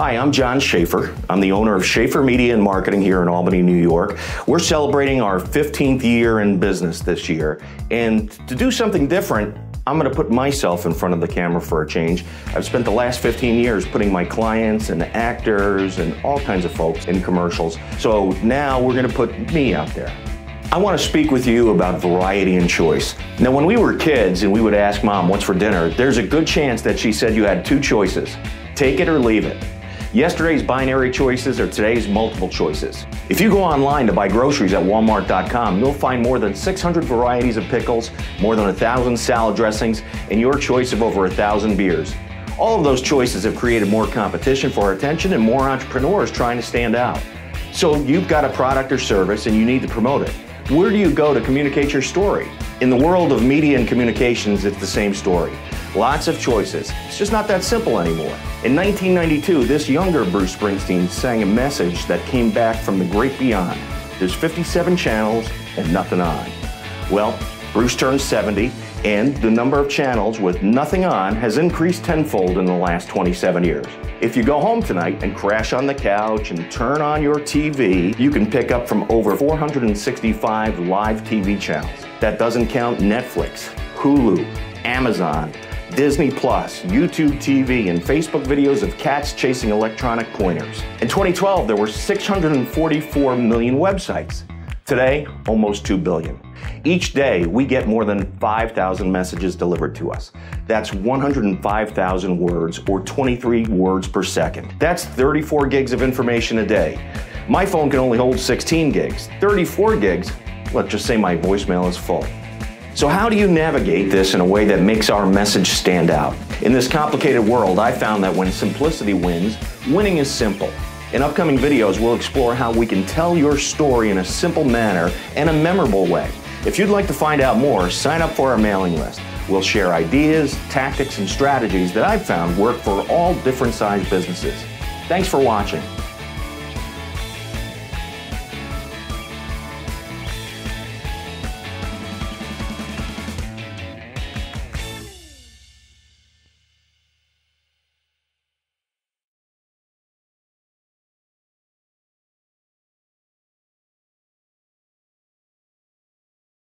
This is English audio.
Hi, I'm John Schaefer. I'm the owner of Schaefer Media and Marketing here in Albany, New York. We're celebrating our 15th year in business this year. And to do something different, I'm going to put myself in front of the camera for a change. I've spent the last 15 years putting my clients and actors and all kinds of folks in commercials. So now we're going to put me out there. I want to speak with you about variety and choice. Now, when we were kids and we would ask mom, what's for dinner, there's a good chance that she said you had two choices take it or leave it. Yesterday's binary choices are today's multiple choices. If you go online to buy groceries at walmart.com, you'll find more than 600 varieties of pickles, more than 1,000 salad dressings, and your choice of over 1,000 beers. All of those choices have created more competition for our attention and more entrepreneurs trying to stand out. So you've got a product or service and you need to promote it. Where do you go to communicate your story? In the world of media and communications, it's the same story. Lots of choices. It's just not that simple anymore. In 1992, this younger Bruce Springsteen sang a message that came back from the great beyond. There's 57 channels and nothing on. Well, Bruce turned 70, and the number of channels with nothing on has increased tenfold in the last 27 years. If you go home tonight and crash on the couch and turn on your TV, you can pick up from over 465 live TV channels. That doesn't count Netflix, Hulu, Amazon, Disney Plus, YouTube TV, and Facebook videos of cats chasing electronic pointers. In 2012, there were 644 million websites. Today, almost 2 billion. Each day, we get more than 5,000 messages delivered to us. That's 105,000 words, or 23 words per second. That's 34 gigs of information a day. My phone can only hold 16 gigs. 34 gigs, let's just say my voicemail is full. So, how do you navigate this in a way that makes our message stand out? In this complicated world, I found that when simplicity wins, winning is simple. In upcoming videos, we'll explore how we can tell your story in a simple manner and a memorable way. If you'd like to find out more, sign up for our mailing list. We'll share ideas, tactics, and strategies that I've found work for all different sized businesses. Thanks for watching.